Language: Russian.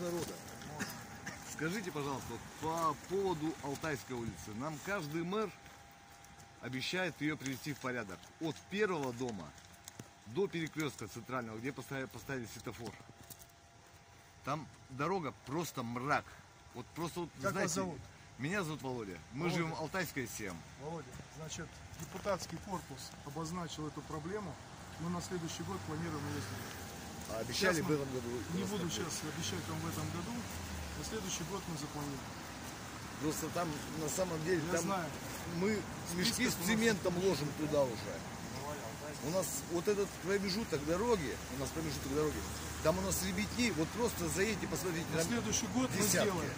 народа. Скажите, пожалуйста, по поводу Алтайской улицы. Нам каждый мэр обещает ее привести в порядок. От первого дома до перекрестка центрального, где поставили, поставили светофор. Там дорога просто мрак. Вот просто вот, Как вас знаете, зовут? меня зовут Володя. Мы Володя. живем в Алтайской 7. Володя, значит, депутатский корпус обозначил эту проблему. Мы на следующий год планируем ее сделать. А обещали в мы- этом году. Не буду сейчас обещать вам в этом году. На следующий год мы запланируем. Просто там на самом деле Я там знаю. мы мешки с цементом ложим туда уже. У нас вот этот промежуток дороги, у нас промежуток дороги, там у нас ребятни, вот просто заедьте, посмотрите, На следующий год мы десятки. сделаем.